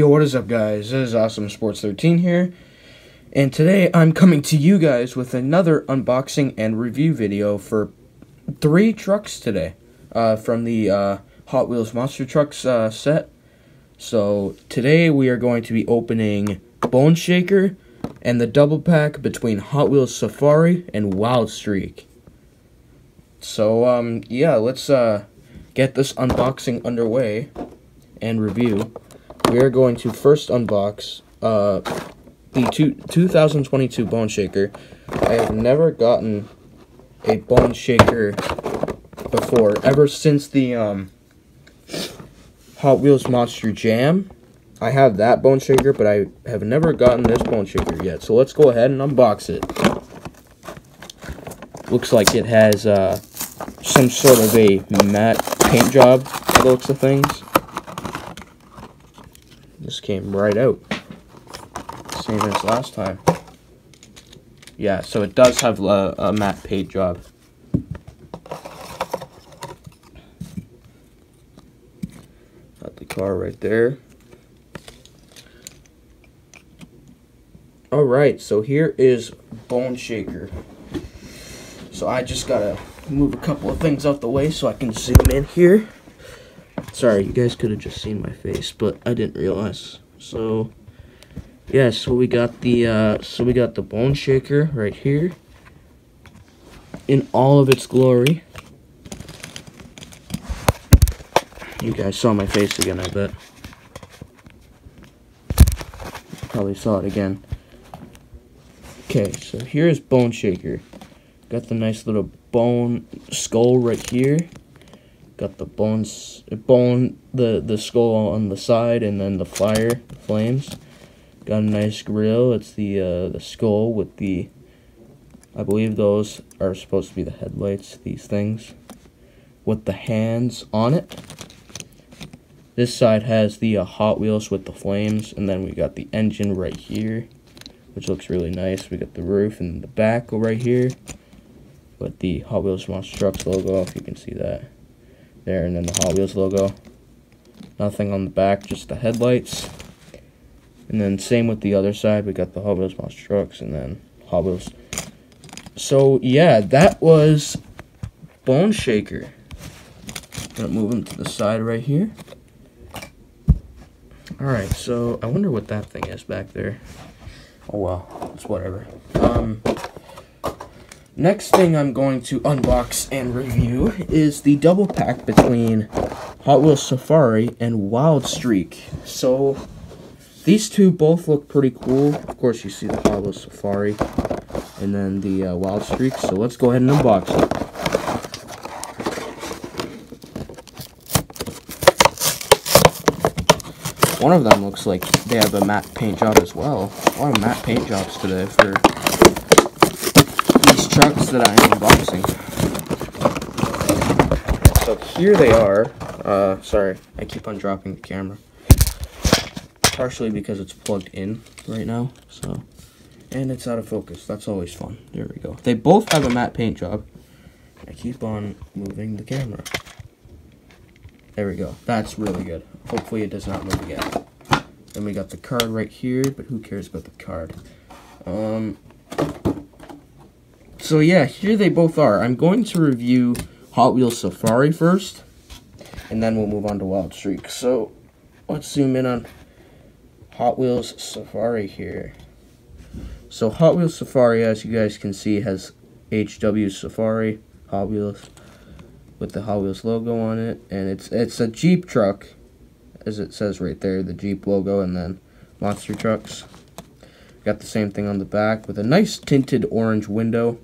Yo, what is up, guys? This is Awesome Sports 13 here, and today I'm coming to you guys with another unboxing and review video for three trucks today uh, from the uh, Hot Wheels Monster Trucks uh, set. So, today we are going to be opening Bone Shaker and the double pack between Hot Wheels Safari and Wild Streak. So, um, yeah, let's uh, get this unboxing underway and review we are going to first unbox uh, the two, 2022 Bone Shaker. I have never gotten a Bone Shaker before, ever since the um, Hot Wheels Monster Jam. I have that Bone Shaker, but I have never gotten this Bone Shaker yet. So let's go ahead and unbox it. Looks like it has uh, some sort of a matte paint job, The looks of things. Came right out. Same as last time. Yeah, so it does have a, a matte paint job. Got the car right there. Alright, so here is Bone Shaker. So I just gotta move a couple of things out the way so I can zoom in here. Sorry, you guys could have just seen my face, but I didn't realize. So, yeah, so we got the, uh, so we got the Bone Shaker right here. In all of its glory. You guys saw my face again, I bet. Probably saw it again. Okay, so here's Bone Shaker. Got the nice little bone skull right here. Got the bones, bone, the the skull on the side, and then the fire, the flames. Got a nice grill. It's the uh, the skull with the. I believe those are supposed to be the headlights. These things, with the hands on it. This side has the uh, Hot Wheels with the flames, and then we got the engine right here, which looks really nice. We got the roof and the back right here, with the Hot Wheels Monster Trucks logo, if you can see that there and then the Hot Wheels logo. Nothing on the back just the headlights. And then same with the other side we got the Hot Wheels Monster Trucks and then Hot Wheels. So yeah that was Bone Shaker. Gonna move him to the side right here. Alright so I wonder what that thing is back there. Oh well it's whatever. Um Next thing I'm going to unbox and review is the double pack between Hot Wheels Safari and Wild Streak. So, these two both look pretty cool. Of course, you see the Hot Wheels Safari and then the uh, Wild Streak. So, let's go ahead and unbox it. One of them looks like they have a matte paint job as well. A lot of matte paint jobs today for trucks that I am unboxing. So here they are. Uh, sorry, I keep on dropping the camera. Partially because it's plugged in right now, so. And it's out of focus. That's always fun. There we go. They both have a matte paint job. I keep on moving the camera. There we go. That's really good. Hopefully it does not move again. Then we got the card right here, but who cares about the card? Um, so yeah, here they both are. I'm going to review Hot Wheels Safari first, and then we'll move on to Wild Streak. So let's zoom in on Hot Wheels Safari here. So Hot Wheels Safari, as you guys can see, has HW Safari Hot Wheels with the Hot Wheels logo on it, and it's it's a Jeep truck, as it says right there, the Jeep logo, and then monster trucks. Got the same thing on the back with a nice tinted orange window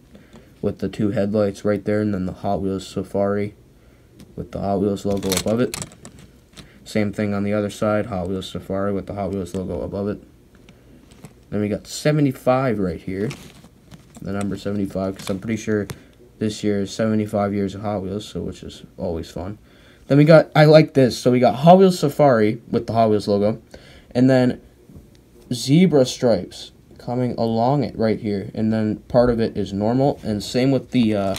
with the two headlights right there and then the Hot Wheels Safari with the Hot Wheels logo above it. Same thing on the other side, Hot Wheels Safari with the Hot Wheels logo above it. Then we got 75 right here, the number 75, because I'm pretty sure this year is 75 years of Hot Wheels, so which is always fun. Then we got, I like this, so we got Hot Wheels Safari with the Hot Wheels logo, and then zebra stripes coming along it right here and then part of it is normal and same with the uh,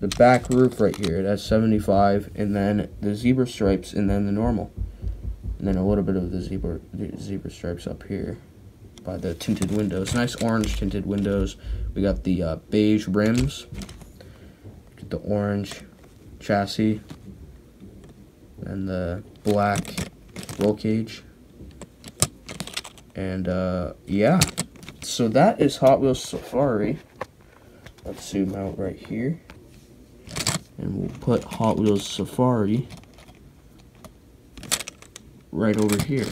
the back roof right here it has 75 and then the zebra stripes and then the normal And then a little bit of the zebra the zebra stripes up here by the tinted windows. Nice orange tinted windows. We got the uh, beige rims, the orange chassis, and the black roll cage. And uh, yeah, so that is Hot Wheels Safari. Let's zoom out right here. And we'll put Hot Wheels Safari right over here.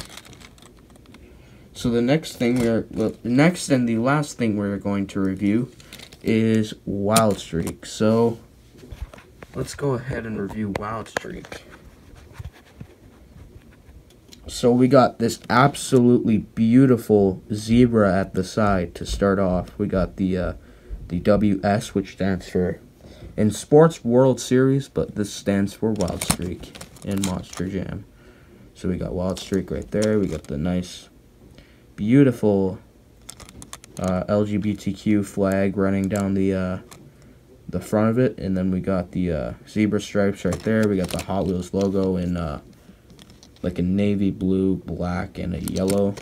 So the next thing we're well, next and the last thing we're going to review is Wild Streak. So let's go ahead and review Wild Streak. So we got this absolutely beautiful zebra at the side to start off. We got the uh, the WS, which stands for in Sports World Series, but this stands for Wild Streak in Monster Jam. So we got Wild Streak right there. We got the nice, beautiful uh, LGBTQ flag running down the uh, the front of it, and then we got the uh, zebra stripes right there. We got the Hot Wheels logo in uh, like a navy blue, black, and a yellow.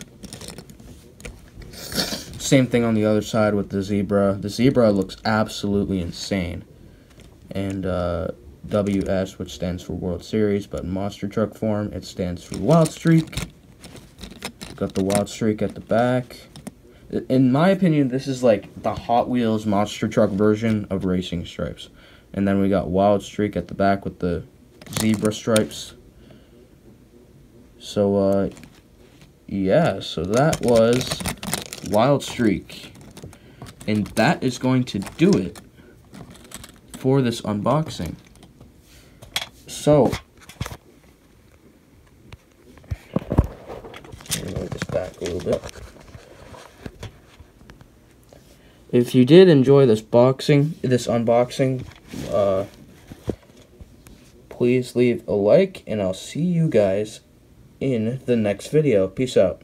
Same thing on the other side with the zebra. The zebra looks absolutely insane. And uh, WS, which stands for World Series, but in monster truck form, it stands for Wild Streak. Got the Wild Streak at the back. In my opinion, this is like the Hot Wheels monster truck version of Racing Stripes. And then we got Wild Streak at the back with the zebra stripes. So, uh, yeah, so that was Wild Streak. And that is going to do it for this unboxing. So, move this back a little bit. If you did enjoy this boxing, this unboxing, uh, please leave a like, and I'll see you guys in the next video. Peace out.